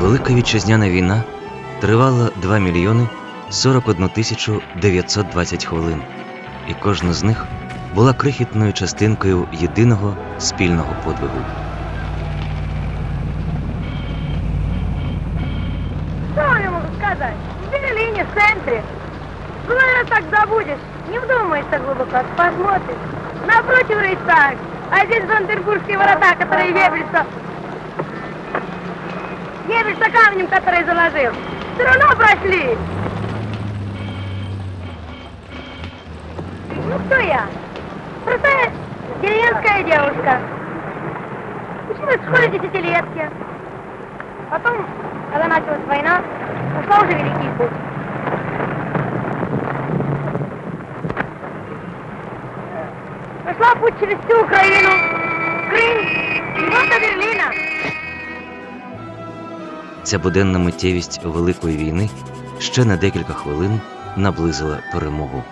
Велика вітчизняна війна тривала 2 мільйони 41 тисячу 920 хвилин, і кожна з них була крихітною частинкою єдиного спільного подвигу. Что я могу сказать? В Берлине, в центре. Говорят, так забудешь. Не вдумайся глубоко, посмотришь. Напротив Рейхстаг. А здесь Бранденбургские ворота, которые Геббельса... Геббельса камнем, который заложил. Все равно прошли. Ну кто я? Простая деревенская девушка. Училась в школе десятилетки. Потом, когда началась война, пошла уже великий путь. Прошла путь через всю Украину, Крым Ця буденна миттєвість Великої війни ще на декілька хвилин наблизила перемогу.